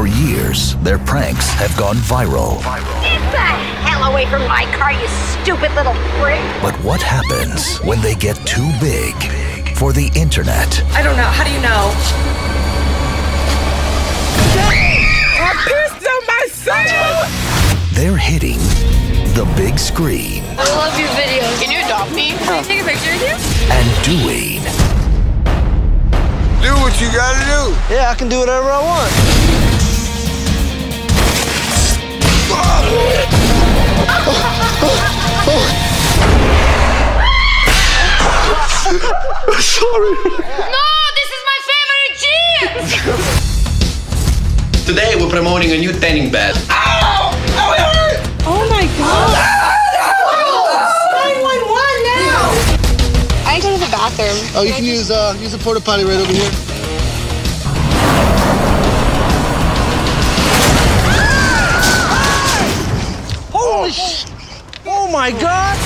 For years, their pranks have gone viral. Get the hell away from my car, you stupid little prick! But what happens when they get too big for the internet? I don't know. How do you know? I pissed on myself! They're hitting the big screen I love your videos. Can you adopt me? Can I take a picture with you? and doing Do what you gotta do. Yeah, I can do whatever I want. Sorry. No, this is my favorite jeans. Today we're promoting a new tanning bed. Oh my god. 911 now. I go to the bathroom. Oh, you can use uh use a porta potty right over here. Holy sh! Oh my god!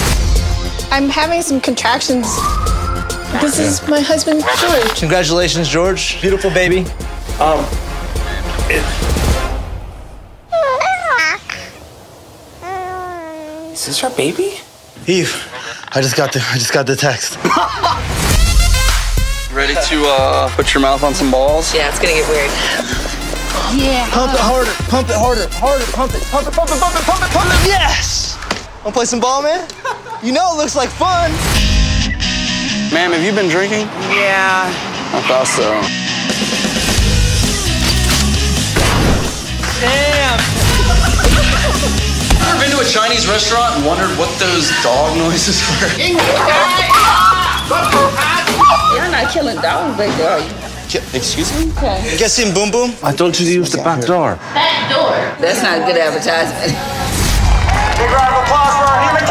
I'm having some contractions. This is my husband, George. Congratulations, George. Beautiful baby. Um, Is this our baby? Eve, I just got the I just got the text. Ready to uh, put your mouth on some balls? Yeah, it's gonna get weird. Yeah. Pump it harder, pump it harder, harder, pump it, pump it, pump it, pump it, pump it, pump it. Yes! Wanna play some ball, man? You know it looks like fun. Ma'am, have you been drinking? Yeah. I thought so. Damn! Ever been to a Chinese restaurant and wondered what those dog noises were? You're not killing dogs like that, are you? Excuse me? You guys seen Boom Boom? I told you to use the back door. Back door. That's not a good advertisement. Big round of applause for our human